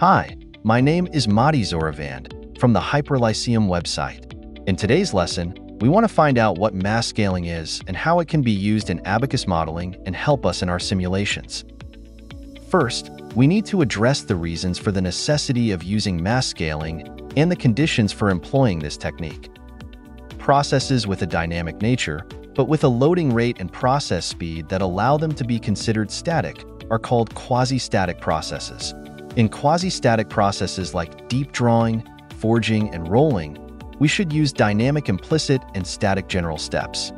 Hi, my name is Mahdi Zohrevand from the Hyperlyceum website. In today's lesson, we want to find out what mass scaling is and how it can be used in Abaqus modeling and help us in our simulations. First, we need to address the reasons for the necessity of using mass scaling and the conditions for employing this technique. Processes with a dynamic nature, but with a loading rate and process speed that allow them to be considered static, are called quasi-static processes. In quasi-static processes like deep drawing, forging, and rolling, we should use dynamic implicit and static general steps.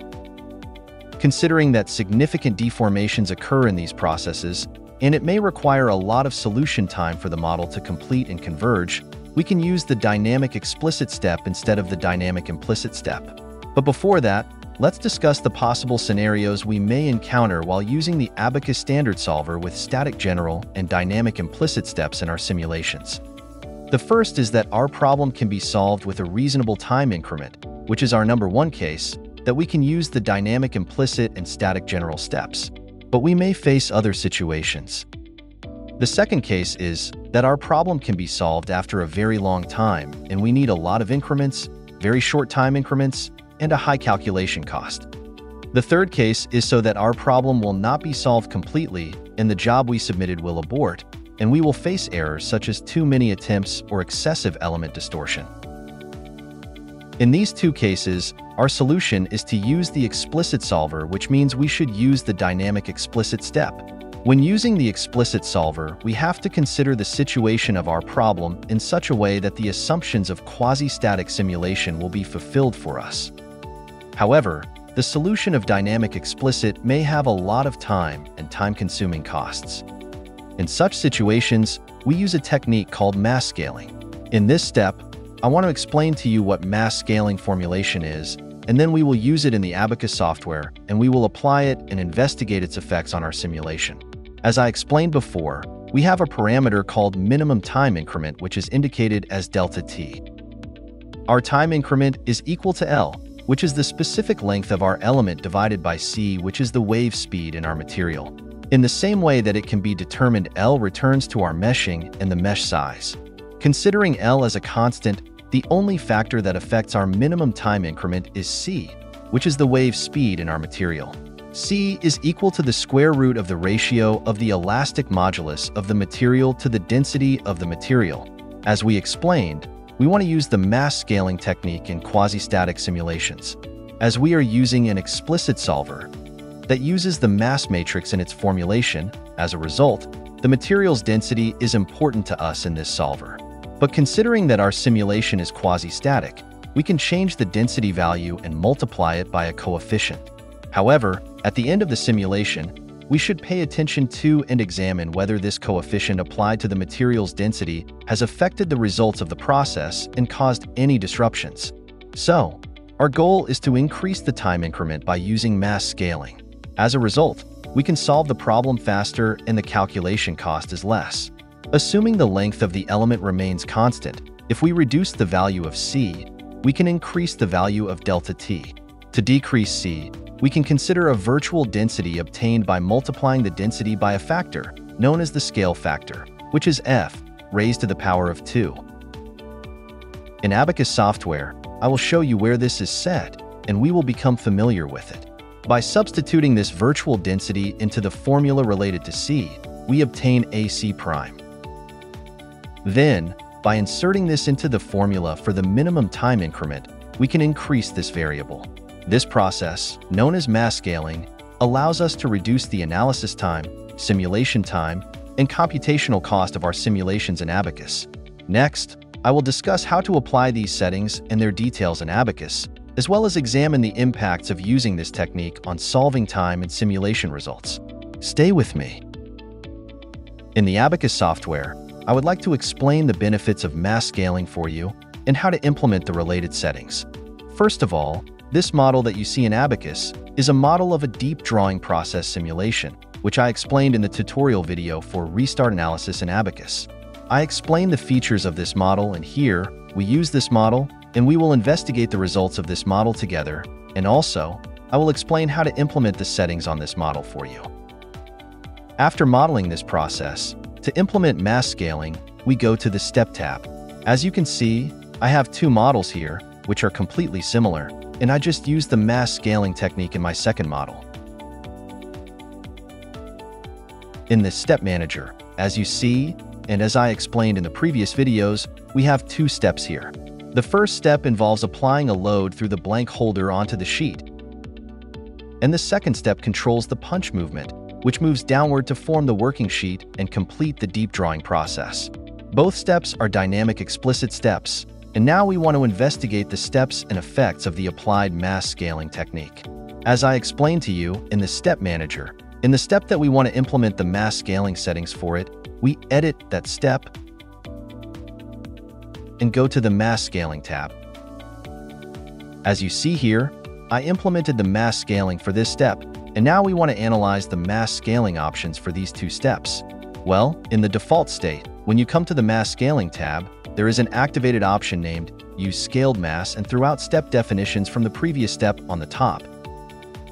Considering that significant deformations occur in these processes, and it may require a lot of solution time for the model to complete and converge, we can use the dynamic explicit step instead of the dynamic implicit step. But before that, let's discuss the possible scenarios we may encounter while using the Abaqus Standard Solver with static general and dynamic implicit steps in our simulations. The first is that our problem can be solved with a reasonable time increment, which is our number one case, that we can use the dynamic implicit and static general steps. But we may face other situations. The second case is that our problem can be solved after a very long time and we need a lot of increments, very short time increments, and a high calculation cost. The third case is so that our problem will not be solved completely and the job we submitted will abort, and we will face errors such as too many attempts or excessive element distortion. In these two cases, our solution is to use the explicit solver, which means we should use the dynamic explicit step. When using the explicit solver, we have to consider the situation of our problem in such a way that the assumptions of quasi-static simulation will be fulfilled for us. However, the solution of dynamic explicit may have a lot of time and time-consuming costs. In such situations, we use a technique called mass scaling. In this step, I want to explain to you what mass scaling formulation is, and then we will use it in the Abaqus software, and we will apply it and investigate its effects on our simulation. As I explained before, we have a parameter called minimum time increment which is indicated as delta t. Our time increment is equal to L, which is the specific length of our element divided by c, which is the wave speed in our material. In the same way that it can be determined L returns to our meshing and the mesh size. Considering L as a constant, the only factor that affects our minimum time increment is c, which is the wave speed in our material. c is equal to the square root of the ratio of the elastic modulus of the material to the density of the material. As we explained, we want to use the mass scaling technique in quasi-static simulations. As we are using an explicit solver, that uses the mass matrix in its formulation. As a result, the material's density is important to us in this solver. But considering that our simulation is quasi-static, we can change the density value and multiply it by a coefficient. However, at the end of the simulation, we should pay attention to and examine whether this coefficient applied to the material's density has affected the results of the process and caused any disruptions. So, our goal is to increase the time increment by using mass scaling. As a result, we can solve the problem faster and the calculation cost is less. Assuming the length of the element remains constant, if we reduce the value of c, we can increase the value of delta t. To decrease c, we can consider a virtual density obtained by multiplying the density by a factor, known as the scale factor, which is f raised to the power of 2. In Abaqus software, I will show you where this is set, and we will become familiar with it. By substituting this virtual density into the formula related to C, we obtain AC prime. Then, by inserting this into the formula for the minimum time increment, we can increase this variable. This process, known as mass scaling, allows us to reduce the analysis time, simulation time, and computational cost of our simulations in Abaqus. Next, I will discuss how to apply these settings and their details in Abaqus, as well as examine the impacts of using this technique on solving time and simulation results. Stay with me. In the Abaqus software, I would like to explain the benefits of mass scaling for you and how to implement the related settings. First of all, this model that you see in Abaqus is a model of a deep drawing process simulation, which I explained in the tutorial video for Restart Analysis in Abaqus. I explained the features of this model and here, we use this model and we will investigate the results of this model together, and also, I will explain how to implement the settings on this model for you. After modeling this process, to implement mass scaling, we go to the Step tab. As you can see, I have two models here, which are completely similar, and I just used the mass scaling technique in my second model. In the Step Manager, as you see, and as I explained in the previous videos, we have two steps here. The first step involves applying a load through the blank holder onto the sheet. And the second step controls the punch movement, which moves downward to form the working sheet and complete the deep drawing process. Both steps are dynamic explicit steps, and now we want to investigate the steps and effects of the applied mass scaling technique. As I explained to you in the Step Manager, in the step that we want to implement the mass scaling settings for it, we edit that step and go to the Mass Scaling tab. As you see here, I implemented the mass scaling for this step, and now we want to analyze the mass scaling options for these two steps. Well, in the default state, when you come to the Mass Scaling tab, there is an activated option named Use Scaled Mass and throughout step definitions from the previous step on the top.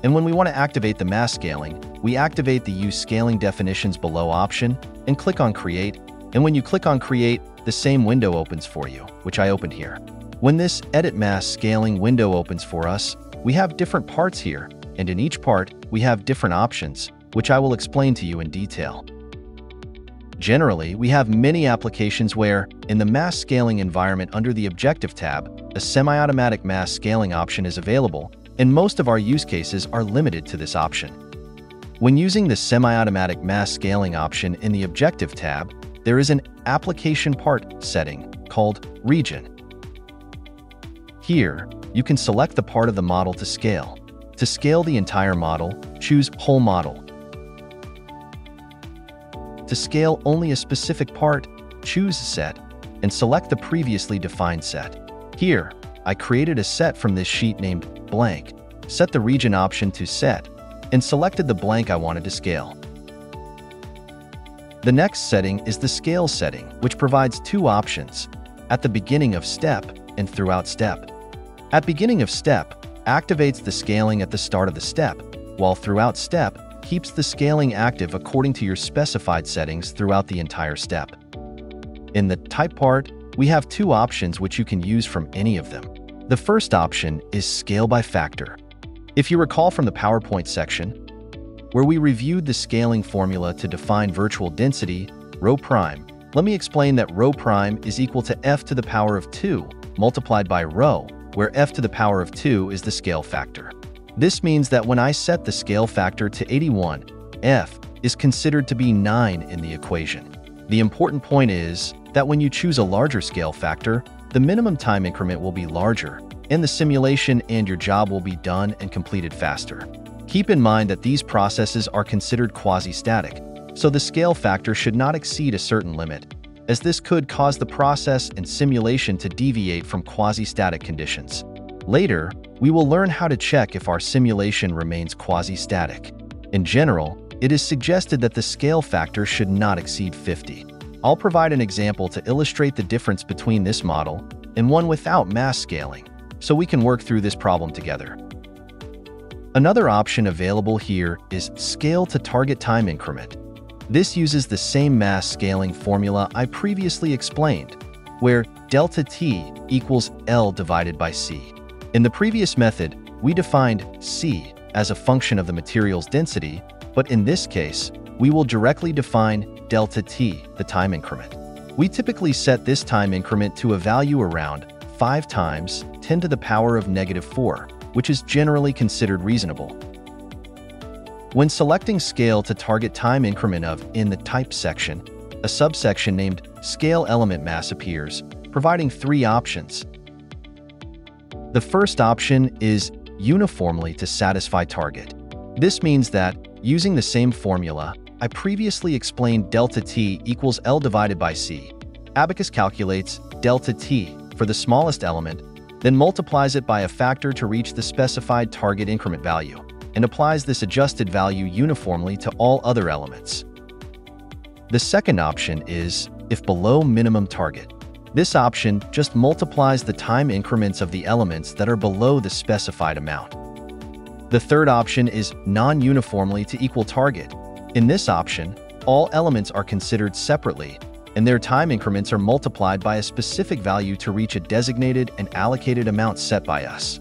And when we want to activate the mass scaling, we activate the Use Scaling Definitions Below option and click on Create, and when you click on Create, the same window opens for you, which I opened here. When this Edit Mass Scaling window opens for us, we have different parts here, and in each part, we have different options, which I will explain to you in detail. Generally, we have many applications where, in the mass scaling environment under the Objective tab, a semi-automatic mass scaling option is available, and most of our use cases are limited to this option. When using the semi-automatic mass scaling option in the Objective tab, there is an application part setting called Region. Here, you can select the part of the model to scale. To scale the entire model, choose Whole Model. To scale only a specific part, choose Set and select the previously defined set. Here, I created a set from this sheet named Blank, set the region option to Set, and selected the blank I wanted to scale. The next setting is the scale setting, which provides two options, at the beginning of step and throughout step. At beginning of step, activates the scaling at the start of the step, while throughout step, keeps the scaling active according to your specified settings throughout the entire step. In the type part, we have two options which you can use from any of them. The first option is scale by factor. If you recall from the PowerPoint section, where we reviewed the scaling formula to define virtual density, rho prime, let me explain that rho prime is equal to f to the power of 2 multiplied by rho, where f to the power of 2 is the scale factor. This means that when I set the scale factor to 81, f is considered to be 9 in the equation. The important point is that when you choose a larger scale factor, the minimum time increment will be larger, and the simulation and your job will be done and completed faster. Keep in mind that these processes are considered quasi-static, so the scale factor should not exceed a certain limit, as this could cause the process and simulation to deviate from quasi-static conditions. Later, we will learn how to check if our simulation remains quasi-static. In general, it is suggested that the scale factor should not exceed 50. I'll provide an example to illustrate the difference between this model and one without mass scaling, so we can work through this problem together. Another option available here is Scale to Target Time Increment. This uses the same mass scaling formula I previously explained, where delta t equals L divided by C. In the previous method, we defined C as a function of the material's density, but in this case, we will directly define delta t, the time increment. We typically set this time increment to a value around 5 times 10 to the power of negative 4, which is generally considered reasonable. When selecting Scale to target time increment of in the Type section, a subsection named Scale Element Mass appears, providing three options. The first option is uniformly to satisfy target. This means that, using the same formula, I previously explained delta t equals L divided by C. Abaqus calculates delta t for the smallest element then multiplies it by a factor to reach the specified target increment value, and applies this adjusted value uniformly to all other elements. The second option is if below minimum target. This option just multiplies the time increments of the elements that are below the specified amount. The third option is non-uniformly to equal target. In this option, all elements are considered separately, and their time increments are multiplied by a specific value to reach a designated and allocated amount set by us.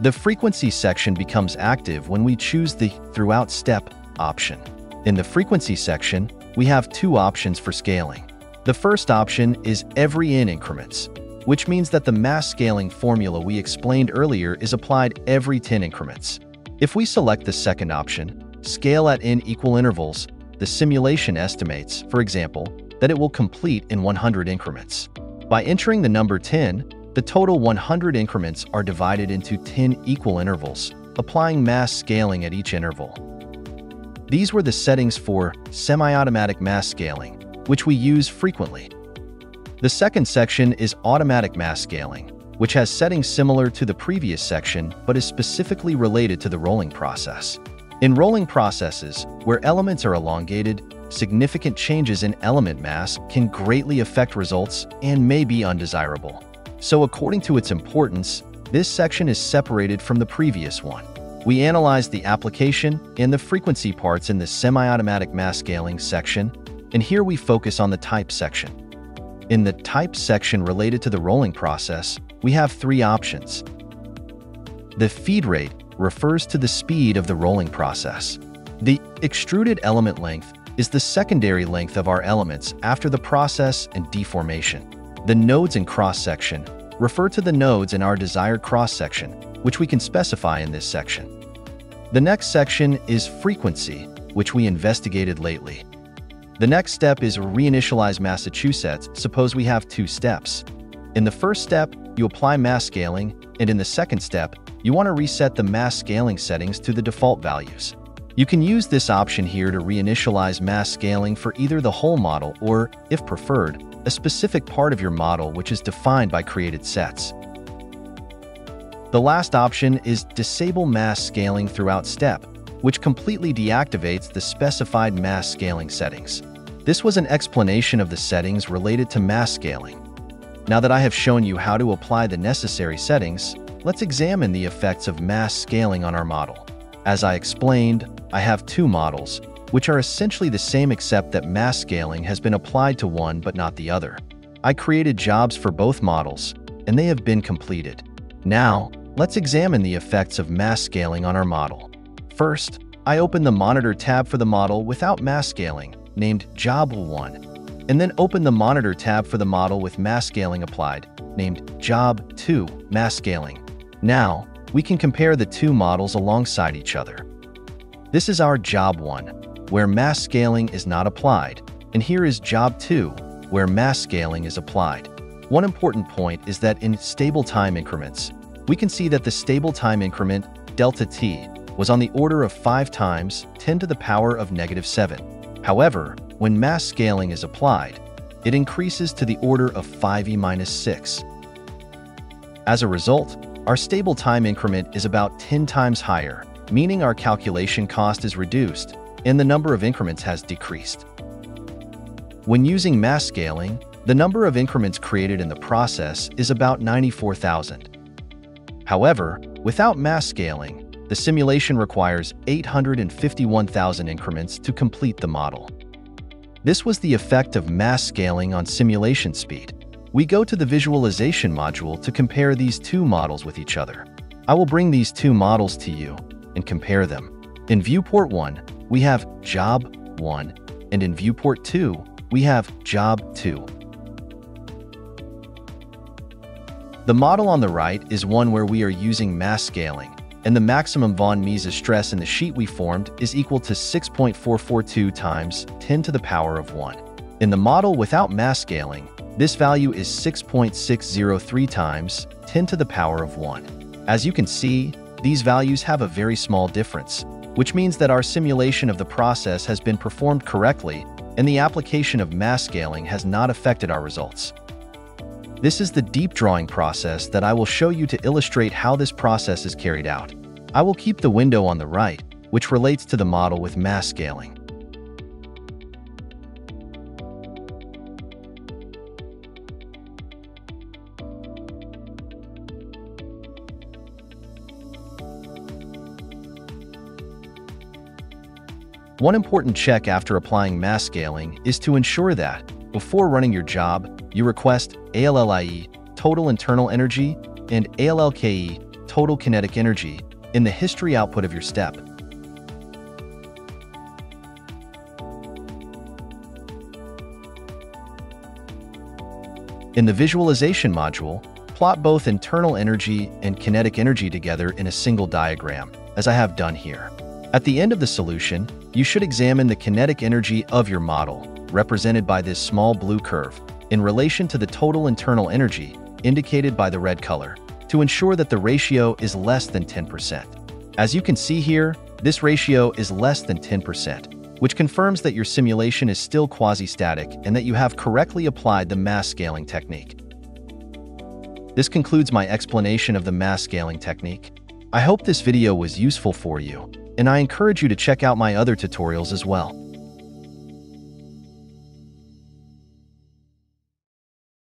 The frequency section becomes active when we choose the Throughout Step option. In the frequency section, we have two options for scaling. The first option is every in increments, which means that the mass scaling formula we explained earlier is applied every 10 increments. If we select the second option, scale at in equal intervals, the simulation estimates, for example, that it will complete in 100 increments. By entering the number 10, the total 100 increments are divided into 10 equal intervals, applying mass scaling at each interval. These were the settings for semi-automatic mass scaling, which we use frequently. The second section is automatic mass scaling, which has settings similar to the previous section but is specifically related to the rolling process. In rolling processes, where elements are elongated, significant changes in element mass can greatly affect results and may be undesirable. So according to its importance, this section is separated from the previous one. We analyzed the application and the frequency parts in the semi-automatic mass scaling section, and here we focus on the type section. In the type section related to the rolling process, we have three options. The feed rate refers to the speed of the rolling process. The extruded element length is the secondary length of our elements after the process and deformation. The nodes in cross-section refer to the nodes in our desired cross-section, which we can specify in this section. The next section is frequency, which we investigated lately. The next step is reinitialize Massachusetts. Suppose we have two steps. In the first step, you apply mass scaling, and in the second step, you want to reset the mass scaling settings to the default values. You can use this option here to reinitialize mass scaling for either the whole model or, if preferred, a specific part of your model which is defined by created sets. The last option is Disable Mass Scaling Throughout Step, which completely deactivates the specified mass scaling settings. This was an explanation of the settings related to mass scaling. Now that I have shown you how to apply the necessary settings, let's examine the effects of mass scaling on our model. As I explained, I have two models, which are essentially the same except that mass scaling has been applied to one but not the other. I created jobs for both models, and they have been completed. Now, Let's examine the effects of mass scaling on our model. First, I open the Monitor tab for the model without mass scaling, named Job 1, and then open the Monitor tab for the model with mass scaling applied, named Job 2 Mass Scaling. Now, we can compare the two models alongside each other. This is our Job 1, where mass scaling is not applied, and here is Job 2, where mass scaling is applied. One important point is that in stable time increments, we can see that the stable time increment, delta t, was on the order of 5 times 10 to the power of negative 7. However, when mass scaling is applied, it increases to the order of 5e minus 6. As a result, our stable time increment is about 10 times higher, meaning our calculation cost is reduced and the number of increments has decreased. When using mass scaling, the number of increments created in the process is about 94,000. However, without mass scaling, the simulation requires 851,000 increments to complete the model. This was the effect of mass scaling on simulation speed. We go to the visualization module to compare these two models with each other. I will bring these two models to you and compare them. In viewport 1, we have job 1, and in viewport 2, we have job 2. The model on the right is one where we are using mass scaling, and the maximum von Mises stress in the sheet we formed is equal to 6.442 times 10 to the power of 1. In the model without mass scaling, this value is 6.603 times 10 to the power of 1. As you can see, these values have a very small difference, which means that our simulation of the process has been performed correctly and the application of mass scaling has not affected our results. This is the deep drawing process that I will show you to illustrate how this process is carried out. I will keep the window on the right, which relates to the model with mass scaling. One important check after applying mass scaling is to ensure that Before running your job, you request ALLIE, total internal energy, and ALLKE, total kinetic energy, in the history output of your step. In the visualization module, plot both internal energy and kinetic energy together in a single diagram, as I have done here. At the end of the solution, you should examine the kinetic energy of your model, represented by this small blue curve, in relation to the total internal energy, indicated by the red color, to ensure that the ratio is less than 10%. As you can see here, this ratio is less than 10%, which confirms that your simulation is still quasi-static and that you have correctly applied the mass scaling technique. This concludes my explanation of the mass scaling technique. I hope this video was useful for you, and I encourage you to check out my other tutorials as well.